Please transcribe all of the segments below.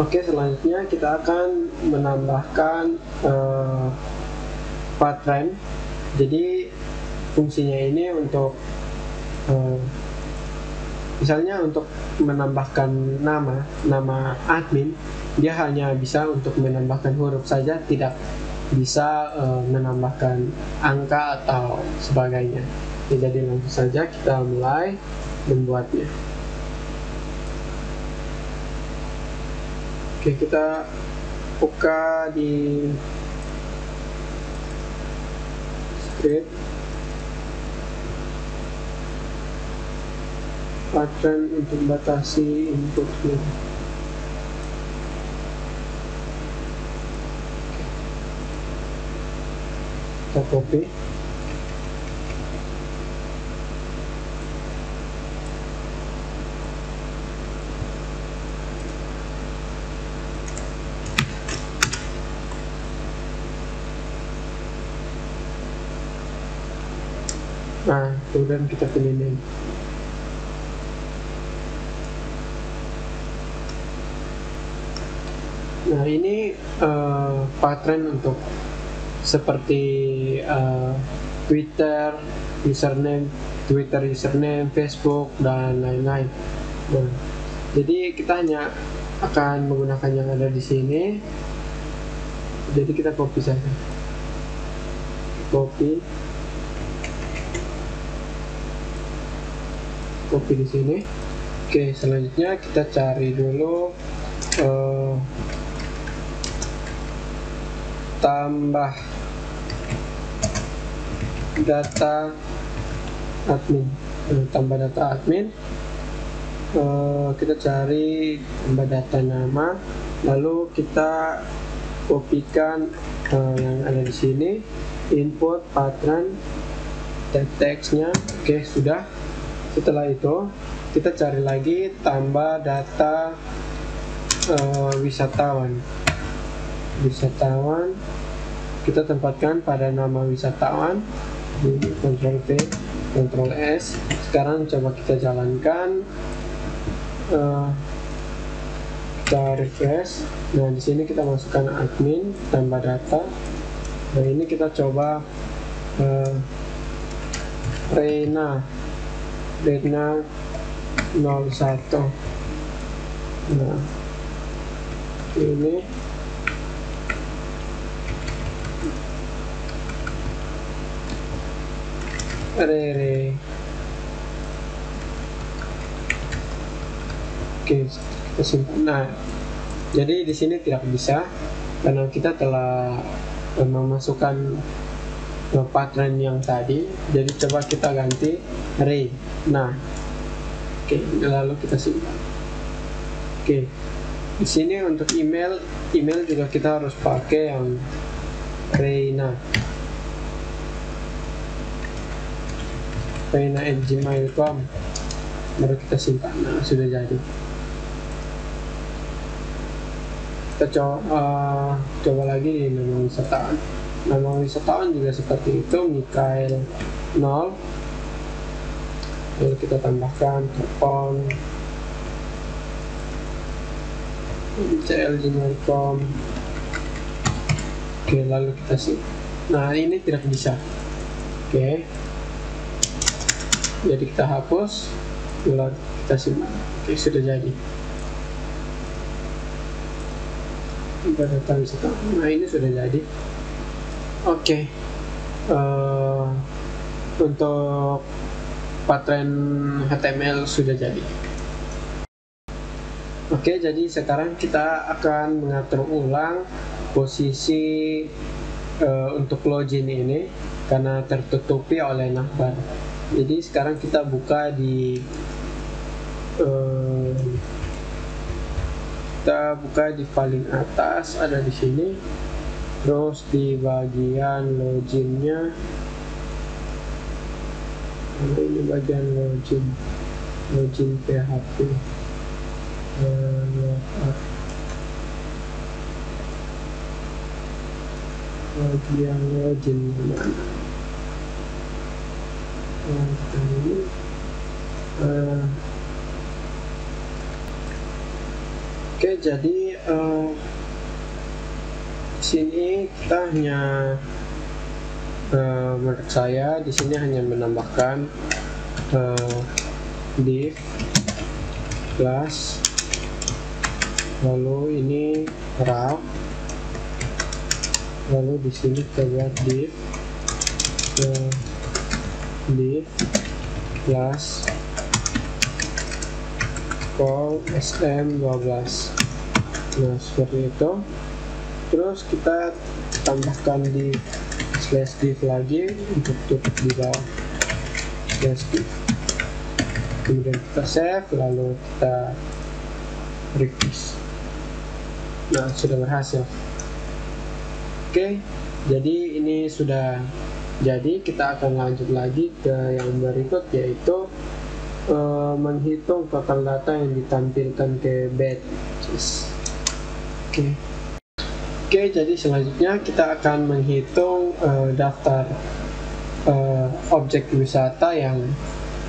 Oke, selanjutnya kita akan menambahkan uh, pattern. Jadi fungsinya ini untuk uh, misalnya untuk menambahkan nama, nama admin, dia hanya bisa untuk menambahkan huruf saja, tidak bisa uh, menambahkan angka atau sebagainya. Ya, jadi langsung saja kita mulai membuatnya. Oke, kita buka di script pattern untuk batasi inputnya. Kita copy. Nah, kemudian kita pilih name. Nah, ini uh, pattern untuk seperti uh, Twitter, username, Twitter username, Facebook dan lain-lain. Nah, jadi kita hanya akan menggunakan yang ada di sini. Jadi kita copy saja. Copy copy di sini. Oke selanjutnya kita cari dulu uh, tambah data admin. Uh, tambah data admin. Uh, kita cari tambah data nama lalu kita kopikan uh, yang ada di sini input pattern dan teksnya. Oke sudah setelah itu kita cari lagi tambah data uh, wisatawan. Wisatawan kita tempatkan pada nama wisatawan Ctrl V Ctrl S. Sekarang coba kita jalankan uh, kita refresh. Nah di sini kita masukkan admin tambah data. Nah ini kita coba uh, Reina Redna 01 nah ini. Rere oke kita simpan. Nah jadi di sini tidak bisa karena kita telah memasukkan pattern yang tadi. Jadi coba kita ganti. Ray nah. Oke okay, lalu kita simpan. Oke. Okay. di sini untuk email email juga kita harus pakai yang Reina. Reina at gmail.com baru kita simpan. Nah sudah jadi. Kita coba uh, coba lagi di nama wisatawan nama wisatawan juga seperti itu Mikael 0 lalu kita tambahkan telepon clg.com oke lalu kita sih. Nah ini tidak bisa. Oke. Jadi kita hapus. Lalu kita simpan. Oke sudah jadi. Data wisatawan nah ini sudah jadi oke. Okay. uh, untuk pattern HTML sudah jadi. Oke okay, jadi sekarang kita akan mengatur ulang posisi uh, untuk login ini karena tertutupi oleh navbar jadi sekarang kita buka di uh, kita buka di paling atas ada di sini terus di bagian loginnya nah, ini bagian login login PHP uh, bagian login ini uh, Oke, jadi eh, sini kita hanya eh, menurut saya di sini hanya menambahkan eh, div class lalu ini wrap lalu di sini kita buat div eh, div class call sm12 nah seperti itu terus kita tambahkan di slash div lagi untuk tutup di bawah slash div. Kemudian kita save lalu kita refresh. Nah sudah berhasil. Oke jadi ini sudah jadi. Kita akan lanjut lagi ke yang berikut yaitu uh, menghitung total data yang ditampilkan ke batches. Oke oke jadi selanjutnya kita akan menghitung uh, daftar uh, objek wisata yang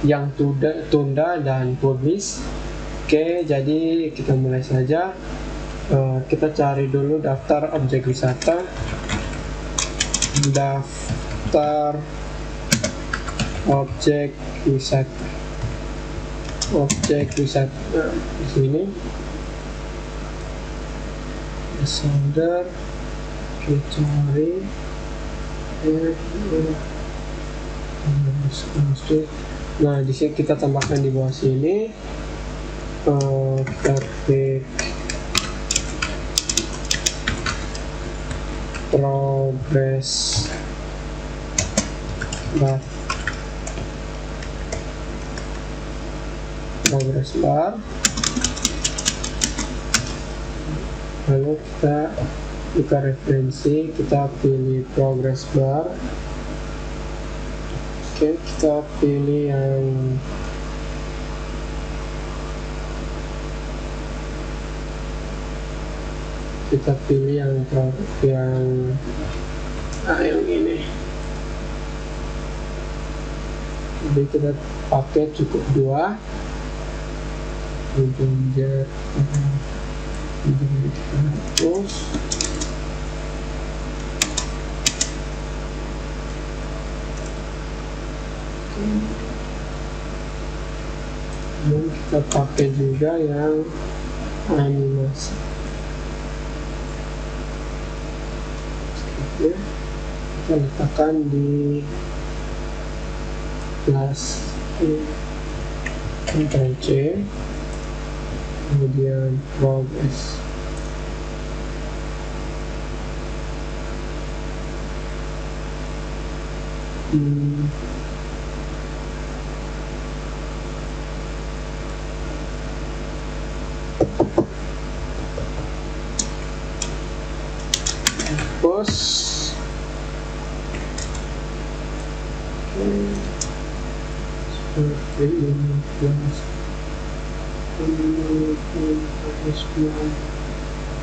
yang tunda, tunda dan publish oke jadi kita mulai saja. Uh, kita cari dulu daftar objek wisata. Daftar objek wisata objek wisata di sini solder kita cari nah di sini kita tambahkan di bawah sini. Kita klik. Progress. Bar. Progress bar lalu kita buka referensi kita pilih progress bar. Oke kita pilih yang kita pilih yang yang ah, yang ini. Jadi kita pakai cukup dua. Kemudian hapus dan kita pakai juga yang animasi. Ya kita letakkan di kelas Ctrl C kemudian progress hmm. Terus seperti ini plus bilang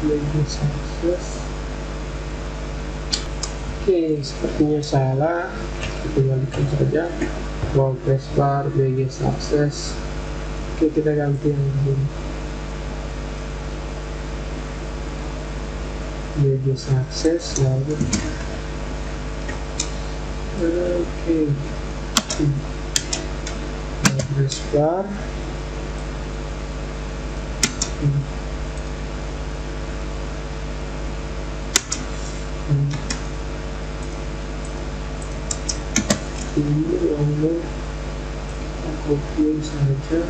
lebih sukses oke sepertinya salah. Kita kembalikan saja. Progress bar BG sukses oke kita ganti yang ini. BG sukses lalu. Oke. Progress bar ini kita copy saja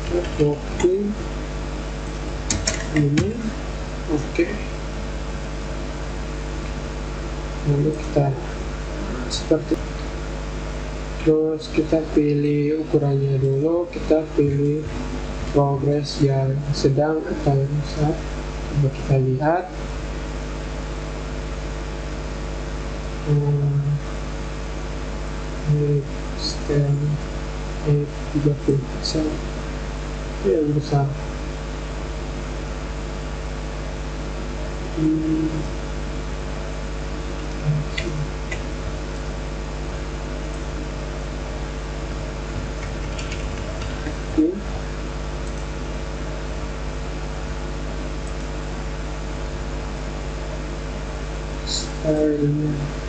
kita copy ini oke lalu kita seperti terus kita pilih ukurannya dulu kita pilih progres yang sedang atau besar coba kita lihat. Hmm, scan eh 30 persen yang besar. Hmm. Hmm.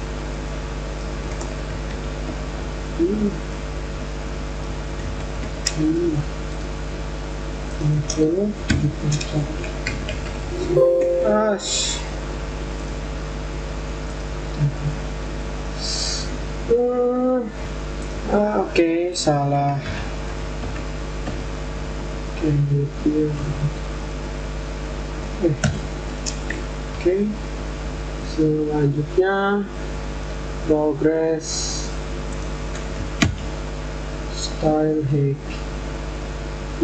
Oke, salah. Oke, oke. Okay. Selanjutnya progress. Style hack.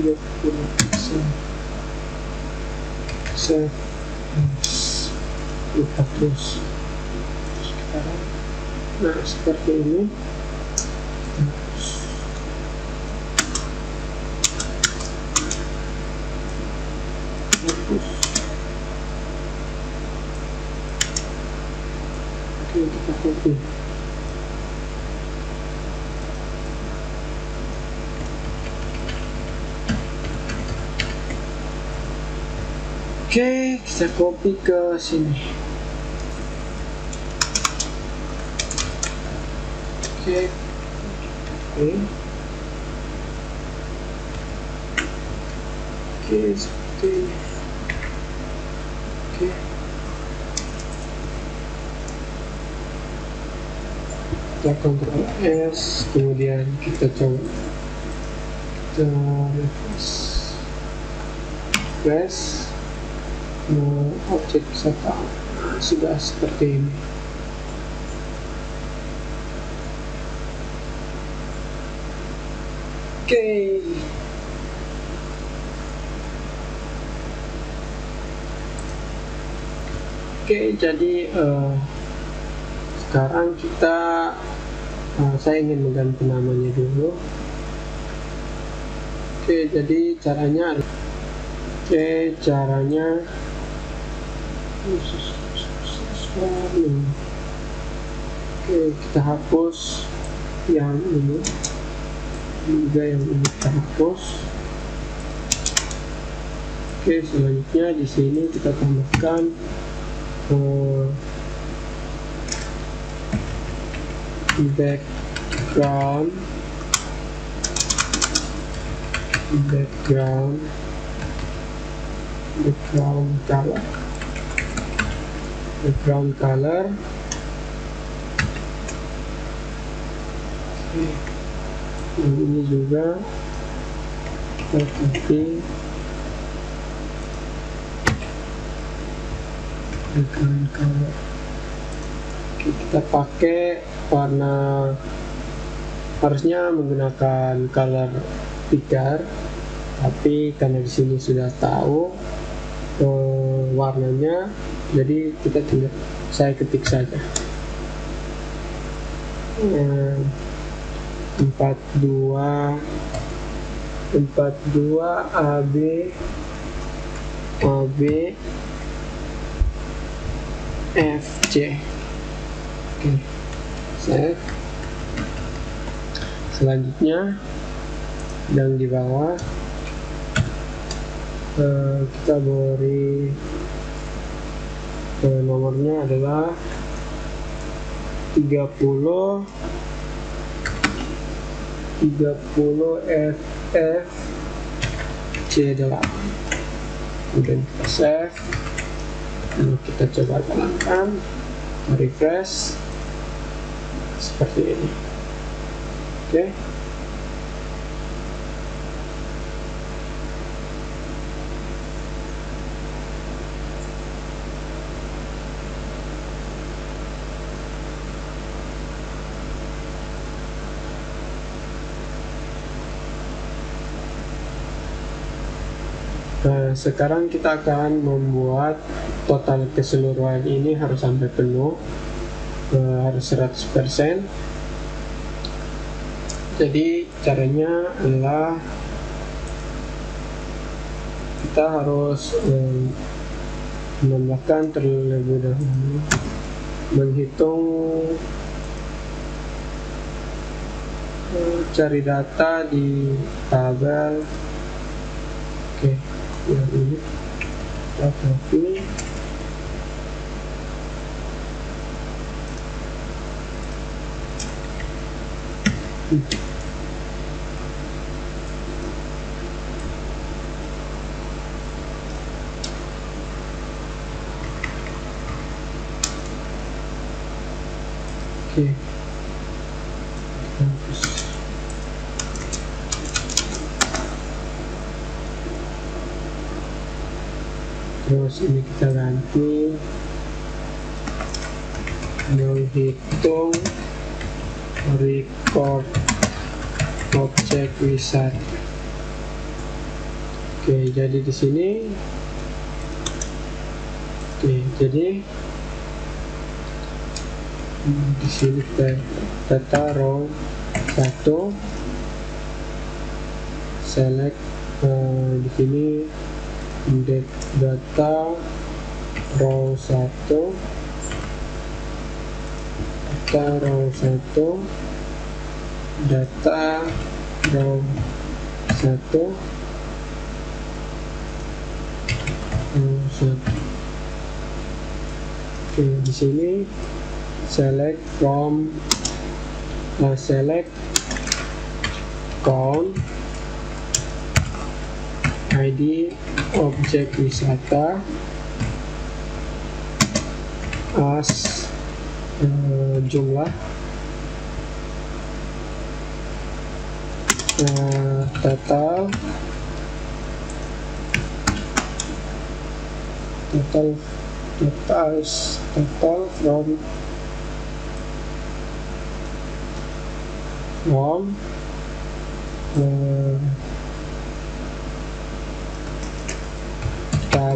30 save. Lupa terus. Sekarang. Nah seperti ini hapus oke kita copy Oke, kita copy ke sini. Oke. Oke. Oke, seperti. Oke. Kita Ctrl S, kemudian kita coba kita refresh. Refresh objek wisata sudah seperti ini oke okay. oke okay, jadi uh, sekarang kita uh, saya ingin mengganti namanya dulu oke okay, jadi caranya oke caranya oke kita hapus yang ini. Juga yang ini kita hapus. Oke selanjutnya di sini kita tambahkan uh, background. Background. Background color background color. Ini juga. Copy background color. Oke, kita pakai warna harusnya menggunakan color picker tapi karena di sini sudah tahu eh, warnanya jadi kita tinggal saya ketik saja. Empat dua empat dua AB AB FC oke save selanjutnya yang di bawah uh, kita beri nomornya adalah 30 30 FF C8 kemudian kita save. Lalu kita coba jalankan. Refresh. Seperti ini. Oke. okay. Sekarang kita akan membuat total keseluruhan ini harus sampai penuh, uh, harus 100%. Jadi caranya adalah kita harus um, menambahkan terlebih dahulu. Menghitung cari data di tabel oke. okay kita copy Oke. Hapus. Terus ini kita ganti. Menghitung record objek wisata. Oke, jadi di sini. Oke, jadi di sini kita, kita taruh satu. Select eh, di sini index data row satu. Data row satu. Data row satu. Row satu. Oke, di sini select from uh, select count ID objek wisata as uh, jumlah uh, total total total total from from uh,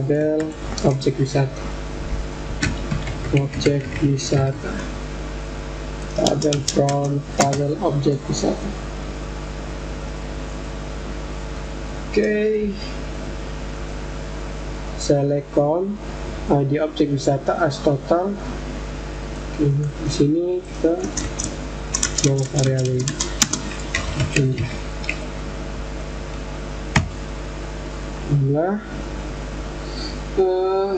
tabel objek wisata. Objek wisata. Tabel from tabel objek wisata. Oke. Okay. select on ID objek wisata as total. Oke, di sini kita mau variabel jumlah jumlah uh,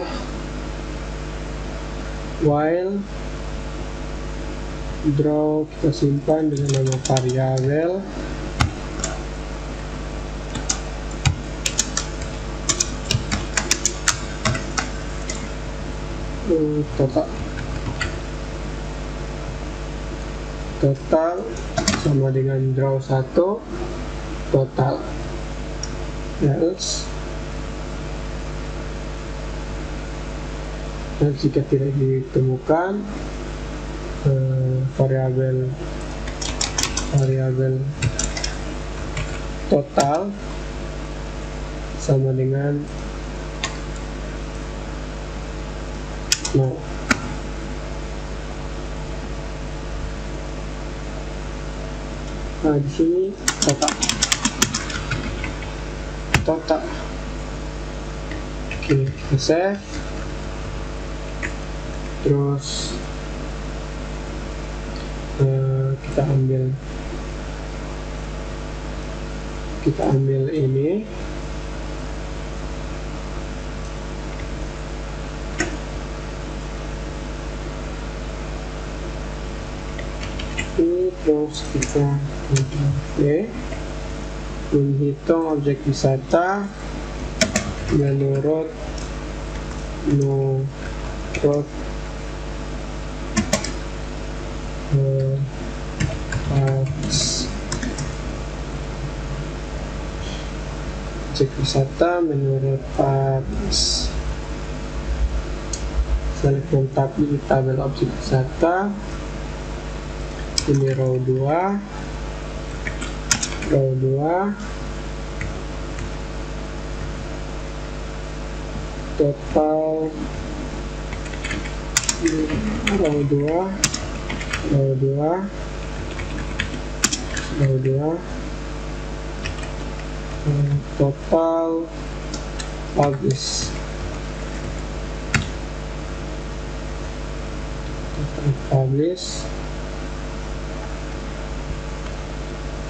while draw kita simpan dengan nama variabel. Uh, total. Total sama dengan draw 1 total. Else dan jika tidak ditemukan eh, variabel variabel total sama dengan no nah di sini total. Total. Oke kita save terus uh, kita ambil kita ambil ini. Ini terus kita oke. Menghitung objek wisata menurut menurut eh, pas- objek wisata menurut pas select from tab di tabel objek wisata ini row 2 row 2 total row 2 row 2 row 2 Hmm, total publish publish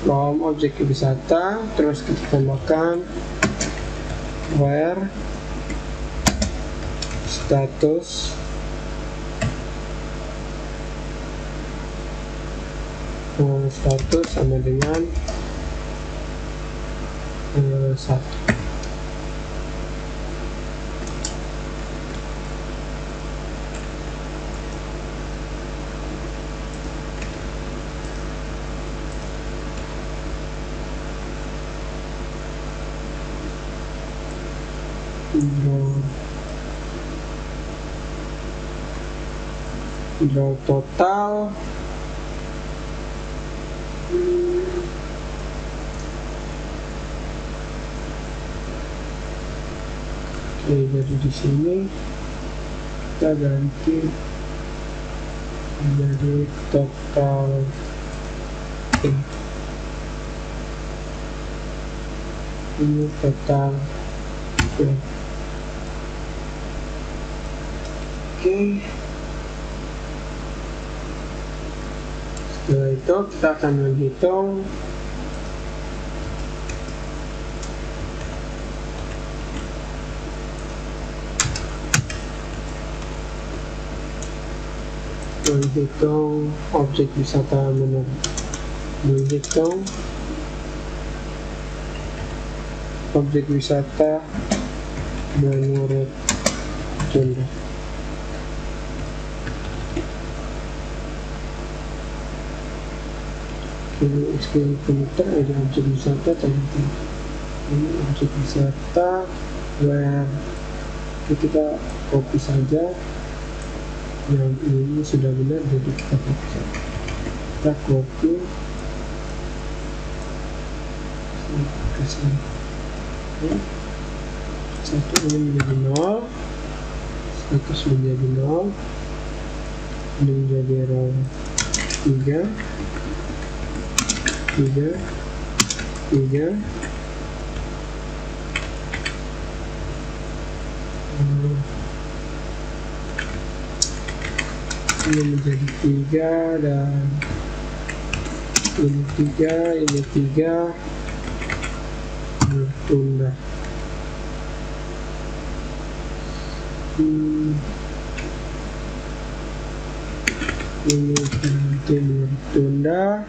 from objek wisata terus kita tambahkan where status. Eh, status sama dengan eh, satu draw draw total oke jadi di sini kita ganti jadi total eh, ini total oke oke. Setelah itu kita akan menghitung menghitung objek wisata menurut menghitung objek wisata menurut Tunda ini SQL connector ada objek wisata tadi ini objek wisata where kita copy saja yang ini sudah benar jadi kita saja kita copy. Ke sini satu ini menjadi nol. Status menjadi nol. Ini menjadi row tiga. Tiga. Tiga. Ini menjadi tiga dan ini tiga ini tiga bertunda hmm. ini nanti bertunda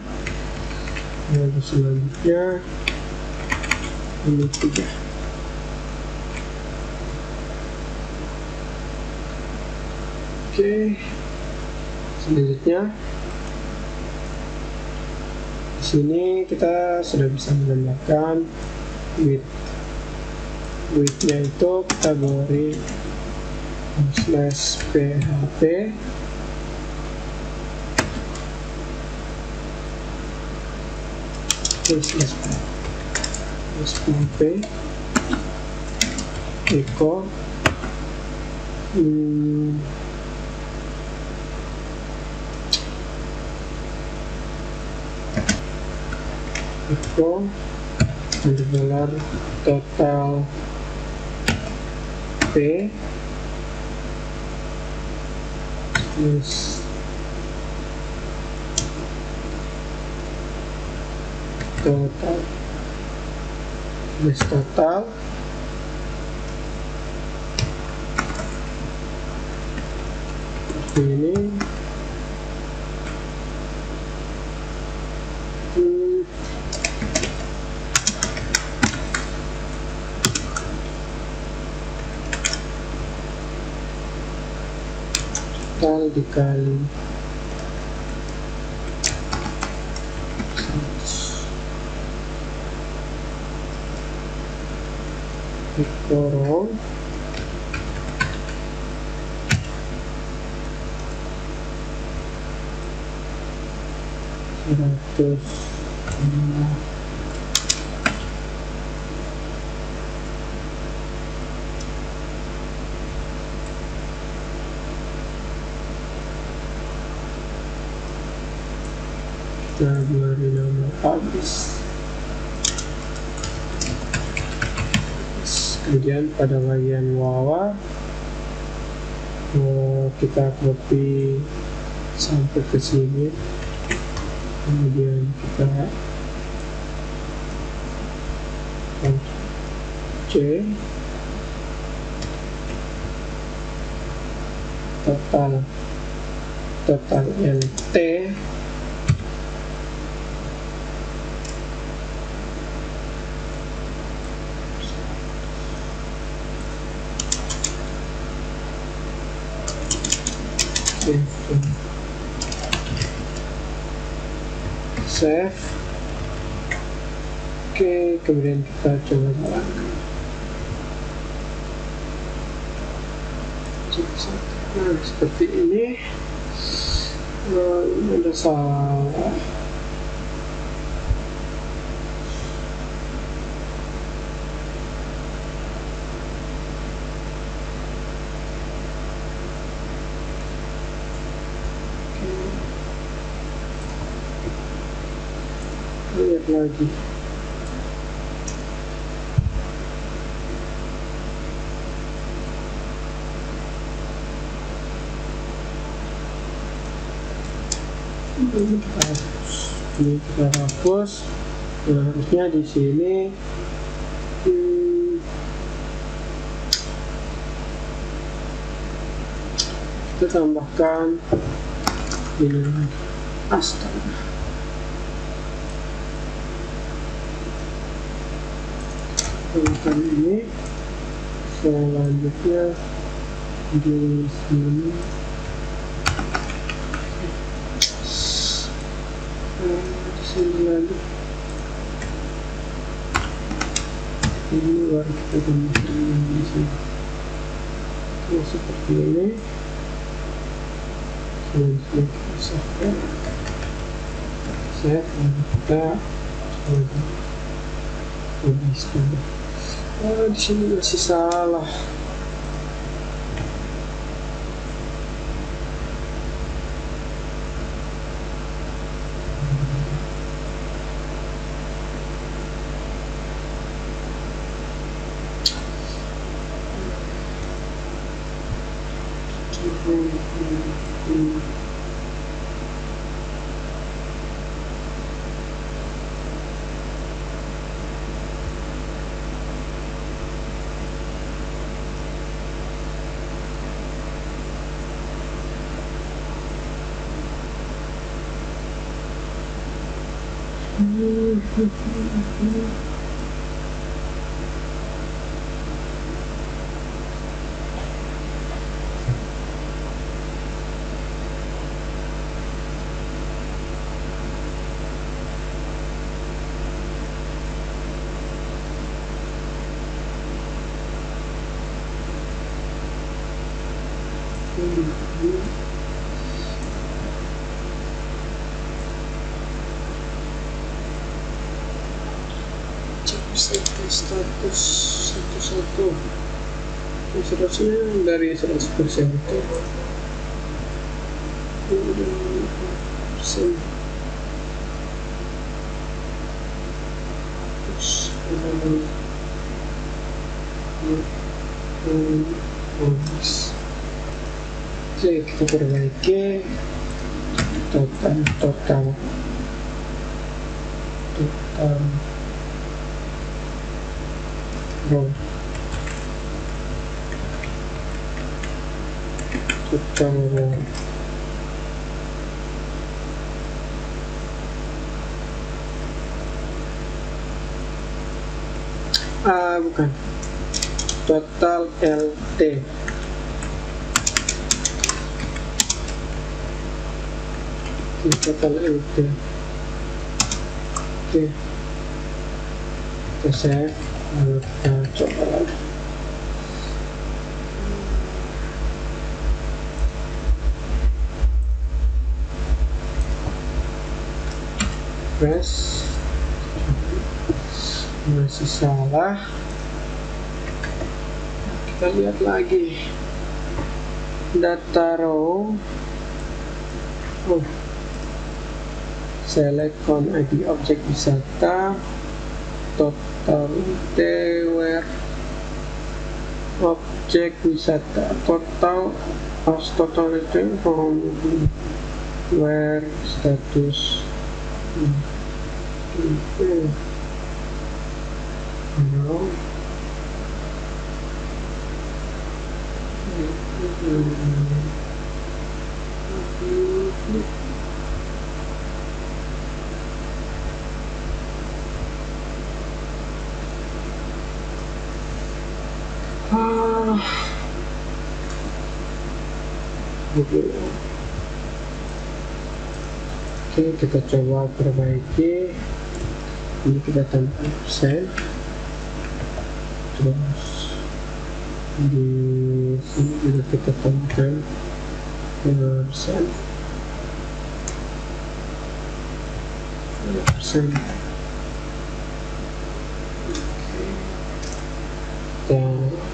lalu selanjutnya ini tiga oke selanjutnya di sini kita sudah bisa menambahkan width. Widthnya itu kita beri slash php slash php echo hmm, echo dollar total P plus total plus total ini Hmm, dikali dikorong seratus kemudian pada bagian eh, kita copy sampai ke sini. Kemudian kita C total total LT save save oke kemudian kita coba jalankan nah seperti ini. Nah, ini ada salah lihat lagi. Ini kita hapus ini kita hapus nah harusnya di sini hmm, kita tambahkan ini astaga tambahkan ini selanjutnya di sini di sini lagi ini baru kita tambahkan di sini nah, seperti ini. Selanjutnya kita save save dan kita coba habiskan oh di sini masih salah cek Oh, my God. Ini seharusnya dari 100% itu. Persen. Terus bonus. Oke kita perbaiki. Total total. Total. Row row ah bukan. Total LT total LT oke. Kita save. Kita coba lagi press masih salah. Kita lihat lagi. Data row oh. select on ID objek wisata. Total where objek wisata. Total as total itu from where status. Hmm. No. Gitu. oke kita coba perbaiki ini kita tambah persen terus di sini juga kita tambahkan persen. Persen. Kita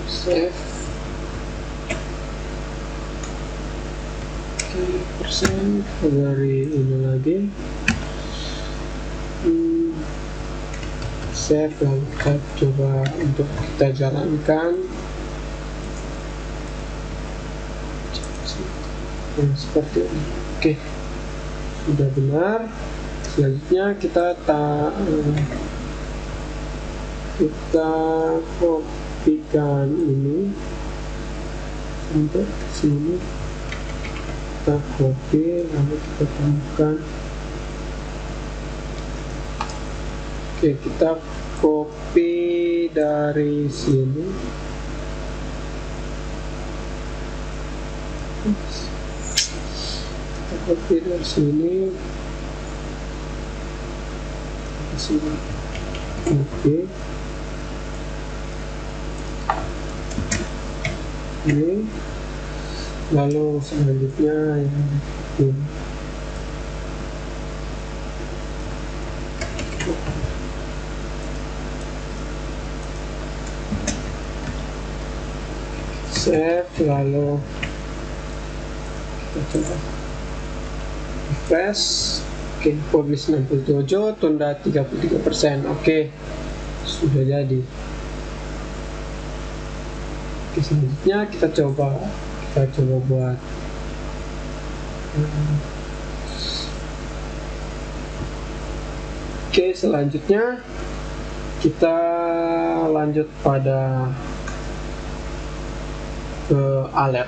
save. Persen. Dari ini lagi hmm, save lalu kita coba untuk kita jalankan. Yang seperti ini. Oke. Sudah benar. Selanjutnya kita tak kita kopikan ini. Untuk sini. Kita copy lalu kita temukan oke kita copy dari sini. Kita copy dari sini. Sini oke. Ini. Lalu selanjutnya yang ini save lalu kita coba refresh oke publish 67 tunda 33% oke sudah jadi oke selanjutnya kita coba kita coba buat hmm. oke selanjutnya kita lanjut pada ke alert